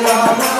Rama